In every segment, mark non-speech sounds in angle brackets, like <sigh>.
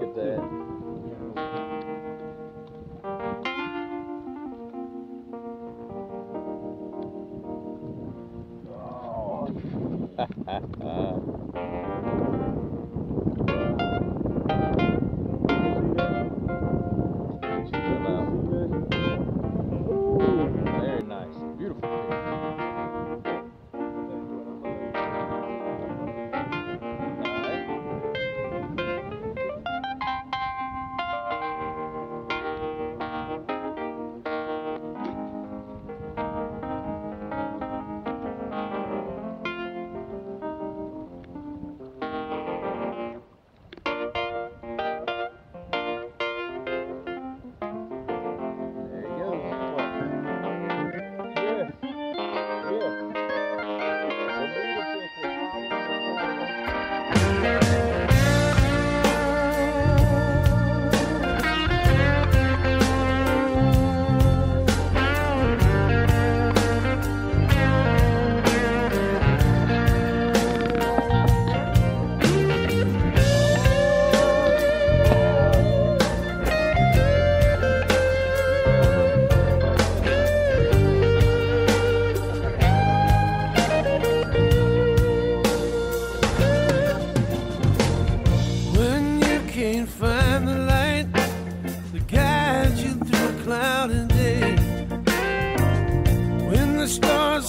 Look at that. Oh. <laughs>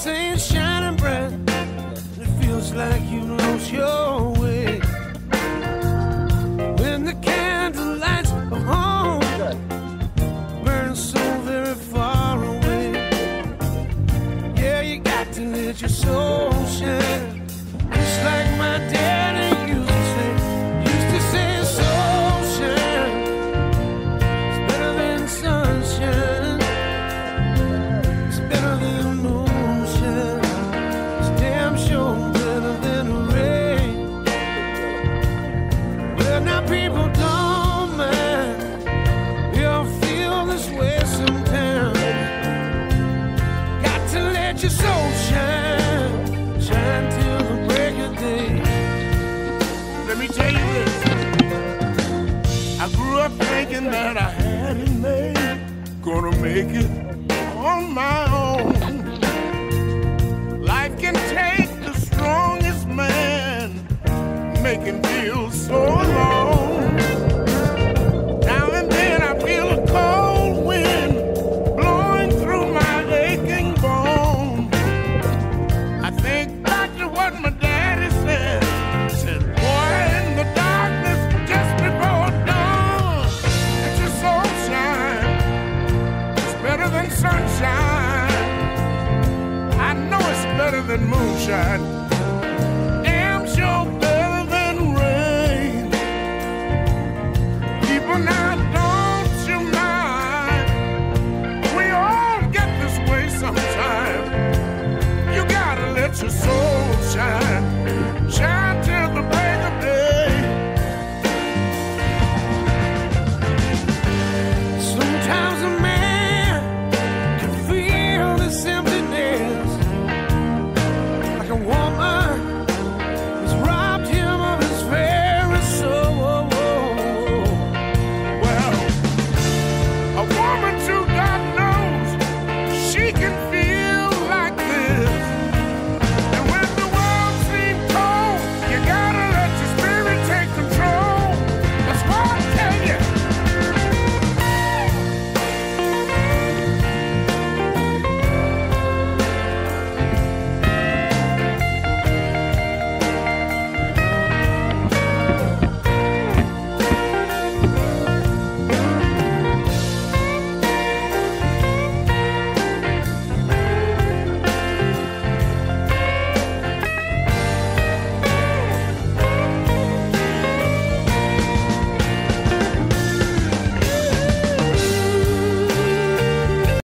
saying shining bright. It feels like you've lost your gonna make it on my own. Life can take the strongest man, make him feel so alone. moonshine.